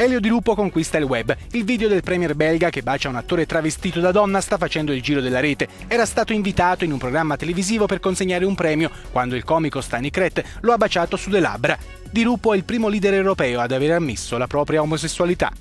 Elio Di Lupo conquista il web. Il video del premier belga che bacia un attore travestito da donna sta facendo il giro della rete. Era stato invitato in un programma televisivo per consegnare un premio quando il comico Stani Kret lo ha baciato sulle labbra. Di Lupo è il primo leader europeo ad aver ammesso la propria omosessualità.